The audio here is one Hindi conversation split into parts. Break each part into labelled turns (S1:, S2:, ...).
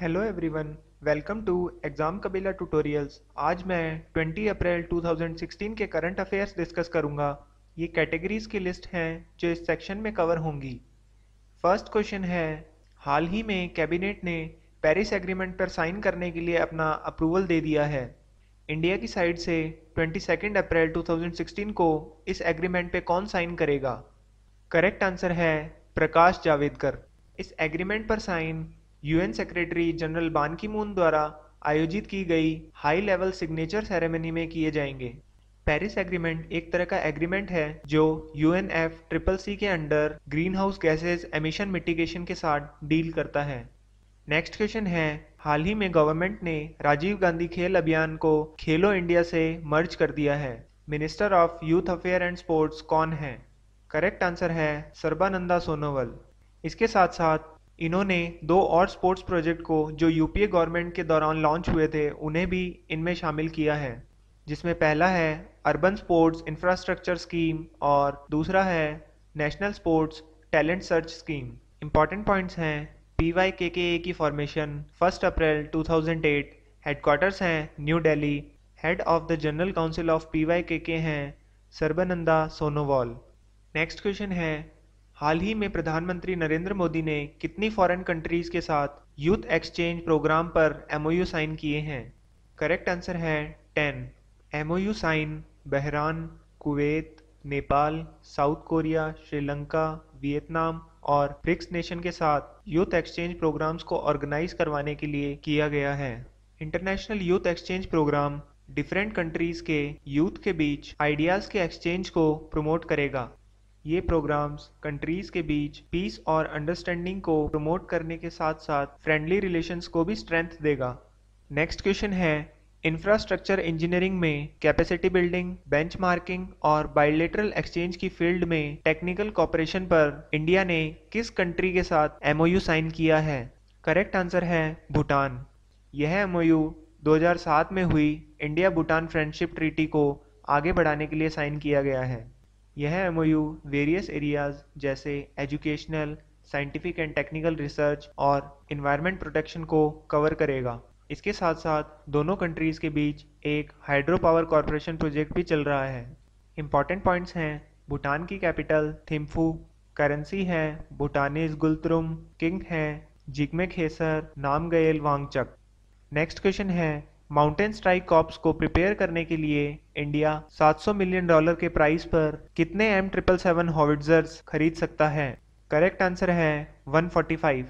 S1: Hello everyone welcome to exam Kabila tutorials आज मैं 20 अप्रैल 2016 के करंट अफेयर्स डिस्कस करूँगा। ये कैटेगरीज की लिस्ट हैं जो इस सेक्शन में कवर होंगी। फ़र्स्ट क्वेश्चन है, हाल ही में कैबिनेट ने पेरिस एग्रीमेंट पर साइन करने के लिए अपना अप्रूवल दे दिया है। इंडिया की साइड से 22 अप्रैल 2016 को इस एग्रीमेंट पे कौन साइन करेगा? करेक्ट आंसर है, प्रकाश जावेदकर। इस एग्रीमेंट पर साइन यूएन सेक्रेटरी जनरल बान की मून द्वारा आयोजित की गई हाई लेवल सिग्नेचर सेरेमनी में किए जाएँगे। पेरिस एग्रीमेंट एक तरह का एग्रीमेंट है जो यूएन एफ़ ट्रिपल सी के under green house gases emission mitigation के साथ डील करता है। नेक्स्ट क्वेश्चन है, हाल ही में गवर्नमेंट ने राजीव गांधी खेल अभियान को खेलो इंडिया से मर्ज कर दिया है। Minister of youth affair and sports कौन है? करेक्ट आंसर है सर्बानंदा सोनोवल। इसके साथ साथ इन्होंने दो और स्पोर्ट्स प्रोजेक्ट को जो यूपीए गवर्नमेंट के दौरान लॉन्च हुए थे, उन्हें भी इनमें शामिल किया है। जिसमें पहला है अर्बन स्पोर्ट्स इंफ्रास्ट्रक्चर स्कीम और दूसरा है national sports talent search scheme. Important points हैं P Y K K A की फॉर्मेशन, फ़र्स्ट अप्रैल 2008 हेडक्वार्टर्स हैं, New Delhi head of the general council of P Y K K हैं, सर्बानंदा सोनोवाल। नेक्स्ट क्वेश्चन है हाल ही में प्रधानमंत्री नरेंद्र मोदी ने कितनी फॉरेन कंट्रीज़ के साथ यूथ एक्सचेंज प्रोग्राम पर एमओयू साइन किए हैं? करेक्ट आंसर है ten MOU sign Bahrain Kuwait Nepal South Korea Sri Lanka Vietnam और ब्रिक्स नेशन के साथ यूथ एक्सचेंज प्रोग्राम्स को ऑर्गेनाइज करवाने के लिए किया गया है। International youth exchange program different countries के यूथ के बीच आइडियाज़ के एक्सचेंज को प्रमोट करेगा। ये प्रोग्राम्स कंट्रीज़ के बीच पीस और अंडरस्टैंडिंग को प्रमोट करने के साथ साथ फ्रेंडली रिलेशंस को भी स्ट्रेंथ देगा। नेक्स्ट क्वेश्चन है इंफ्रास्ट्रक्चर इंजीनियरिंग में कैपेसिटी बिल्डिंग बेंचमार्किंग और बायोलेटरल एक्सचेंज की फ़ील्ड में टेक्निकल कॉपरेशन पर इंडिया ने किस कंट्री के साथ एमओयू साइन किया है? करेक्ट आंसर है, भूटान। यह एमओयू 2007 में हुई इंडिया भूटान फ्रेंडशिप ट्रीटी को आगे बढ़ाने के लिए साइन किया गया है। यह एमओयू वेरियस एरियाज़ जैसे educational scientific and technical research और इन्वायरमेंट प्रोटेक्शन को कवर करेगा। इसके साथ साथ दोनों कंट्रीज़ के बीच एक हाइड्रो पावर कॉरपोरेशन प्रोजेक्ट भी चल रहा है। इंपॉर्टेंट पॉइंट्स हैं, भूटान की कैपिटल थिम्फू करेंसी है, भूटानीज गुलत्रुम, किंग है, जिगमे खेसर नामगयल वांगचक। नेक्स्ट क्वेश्चन है माउंटेन स्ट्राइक कॉप्स को प्रिपेयर करने के लिए इंडिया 700 मिलियन डॉलर के प्राइस पर कितने एम ट्रिपल सेवन हॉविट्जर्स खरीद सकता है? करेक्ट आंसर है 145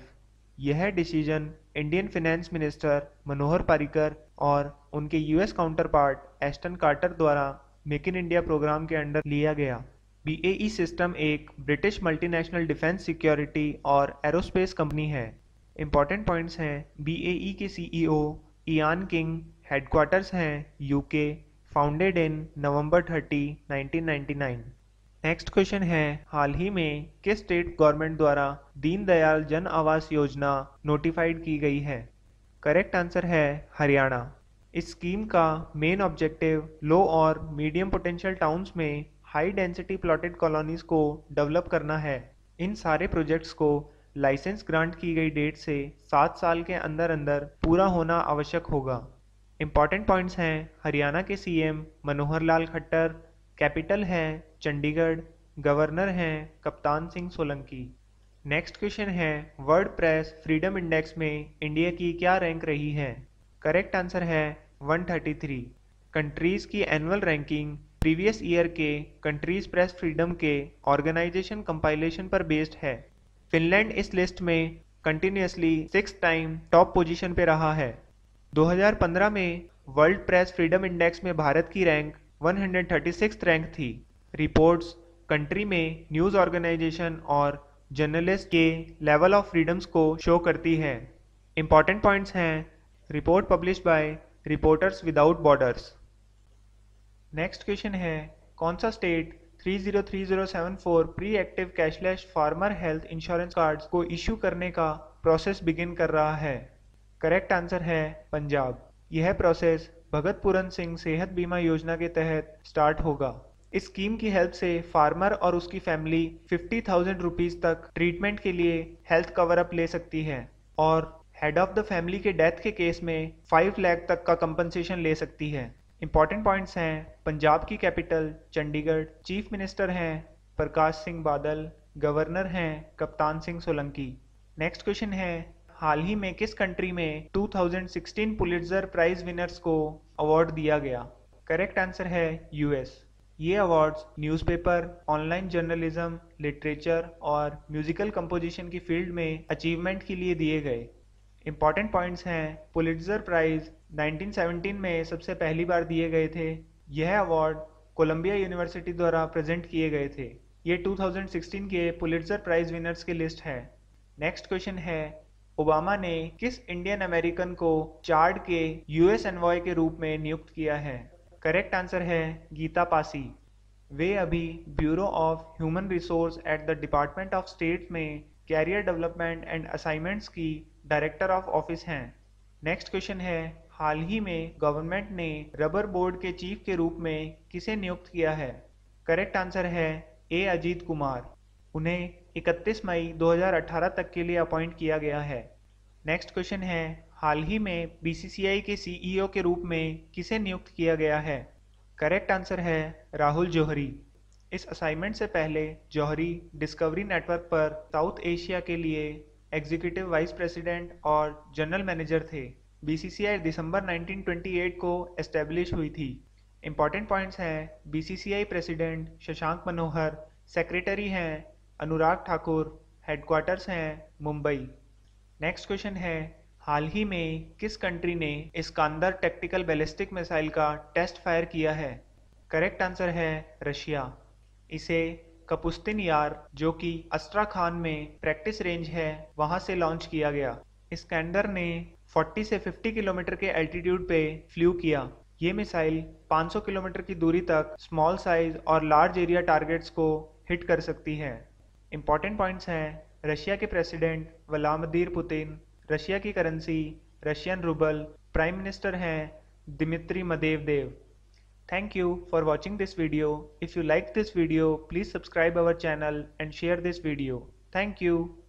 S1: यह decision Indian finance minister Manohar Parrikar और उनके US counterpart Ashton Carter द्वारा मेक इन इंडिया प्रोग्राम के अंडर लिया गया। बी सिस्टम एक ब्रिटिश मल्टीनेशनल डिफेंस सिक्योरिटी और एरोस्पेस कंपनी है। इंपॉर्टेंट पॉइंट्स हैं बी के सीईओ इयान किंग हेडक्वार्टर्स हैं UK founded in November 30, 1999 next question है हाल ही में किस स्टेट गवर्नमेंट द्वारा दीनदयाल जन आवास योजना नोटिफाइड की गई है? करेक्ट आंसर है हरियाणा. इस स्कीम का मेन ऑब्जेक्टिव लो और मीडियम पोटेंशियल टाउन्स में हाई डेंसिटी प्लॉटेड कॉलोनीज को डेवलप करना है। इन सारे प्रोजेक्ट्स को लाइसेंस ग्रांट की गई डेट से सात साल के अंदर अंदर पूरा होना आवश्यक होगा। इंपॉर्टेंट पॉइंट्स हैं, हरियाणा के सीएम मनोहर लाल खट्टर, कैपिटल है, चंडीगढ़, गवर्नर हैं, कप्तान सिंह सोलंकी। नेक्स्ट क्वेश्चन है वर्ल्ड प्रेस फ्रीडम इंडेक्स में इंडिया की क्या रैंक रही है? करेक्ट आंसर है 133 कंट्रीज़ की एनुअल रैंकिंग प्रीवियस ईयर के कंट्रीज़ प्रेस फ्रीडम के ऑर्गेनाइजेशन कंपाइलेशन पर बेस्ड है। फिनलैंड इस लिस्ट में continuously six time top position पे रहा है। 2015 में वर्ल्ड प्रेस फ्रीडम इंडेक्स में भारत की रैंक 136 रैंक थी। रिपोर्ट्स कंट्री में न्यूज़ ऑर्गेनाइजेशन और जर्नलिस्ट के लेवल ऑफ़ फ्रीडम्स को शो करती है। इंपॉर्टेंट पॉइंट्स हैं report publish by reporters without borders next question है, कौन सा state 303074 pre active cashless farmer health insurance cards को इशू करने का प्रोसेस बिगिन कर रहा है। करेक्ट आंसर है पंजाब। यह प्रोसेस भगत पूरन सिंह सेहत बीमा योजना के तहत स्टार्ट होगा। इस स्कीम की हेल्प से फार्मर और उसकी फैमिली फिफ्टी थाउज़ेंड रुपीज़ तक ट्रीटमेंट के लिए हेल्थ कवर अप ले सकती है और हेड ऑफ़ द फैमिली के डेथ के केस में फाइव लाख तक का कंपनसेशन ले सकती है। इंपॉर्टेंट पॉइंट्स हैं पंजाब की कैपिटल चंडीगढ़ चीफ मिनिस्टर हैं प्रकाश सिंह बादल गवर्नर हैं कप्तान सिंह सोलंकी। नेक्स्ट क्वेश्चन है हाल ही में किस कंट्री में 2016 पुलिट्जर प्राइज विनर्स को अवार्ड दिया गया? करेक्ट आंसर है यूएस ये awards newspaper, online journalism literature और म्यूजिकल कंपोजिशन की फ़ील्ड में अचीवमेंट के लिए दिए गए। इंपॉर्टेंट पॉइंट्स हैं। पुलिट्जर प्राइज 1917 में सबसे पहली बार दिए गए थे। यह अवार्ड कोलंबिया यूनिवर्सिटी द्वारा प्रेजेंट किए गए थे। ये 2016 के पुलिट्जर प्राइज विनर्स की लिस्ट है। नेक्स्ट क्वेश्चन है ओबामा ने किस इंडियन अमेरिकन को चार्ड के यूएस एनवॉय के रूप में नियुक्त किया है? करेक्ट आंसर है गीता पासी वे अभी bureau of human resource at the department of state में कैरियर डेवलपमेंट एंड असाइनमेंट्स की डायरेक्टर ऑफ़ ऑफ़िस हैं। नेक्स्ट क्वेश्चन है, हाल ही में गवर्नमेंट ने रबर बोर्ड के चीफ के रूप में किसे नियुक्त किया है? करेक्ट आंसर है, ए अजीत कुमार। उन्हें 31 मई 2018 तक के लिए अपॉइंट किया गया है। नेक्स्ट क्वेश्चन है, हाल ही में बीसीसीआई के सीईओ के रूप में किसे नियुक्त किया गया है? करेक्ट आंसर है, राहुल जौहरी। इस असाइनमेंट से पहले जौहरी डिस्कवरी नेटवर्क पर साउथ एशिया के लिए एग्जीक्यूटिव वाइस प्रेसिडेंट और जनरल मैनेजर थे। बीसीसीआई दिसंबर 1928 को एस्टेब्लिश हुई थी। इंपॉर्टेंट पॉइंट्स हैं। BCCI president Shashank Manohar, secretary हैं अनुराग ठाकुर, हेडक्वार्टर्स हैं मुंबई। नेक्स्ट क्वेश्चन है, हाल ही में किस कंट्री ने इस्कांदर टेक्टिकल बैलिस्टिक मिसाइल का टेस्ट फायर किया है? करेक्ट आंसर है रशिया। इसे कपुस्तिन यार जो कि अस्ट्राखान में प्रैक्टिस रेंज है, वहाँ से लॉन्च किया गया। इस्कैंडर ने 40 से 50 किलोमीटर के एल्टीट्यूड पे फ्लू किया। ये मिसाइल 500 किलोमीटर की दूरी तक स्मॉल साइज़ और लार्ज एरिया टारगेट्स को हिट कर सकती है। इंपॉर्टेंट पॉइंट्स हैं रशिया के प्रेसिडेंट व्लादिमीर पुतिन, रशिया की currency Russian rouble prime minister हैं Dmitry Medvedev. Thank you for watching this video. If you like this video, please subscribe our channel and share this video. Thank you.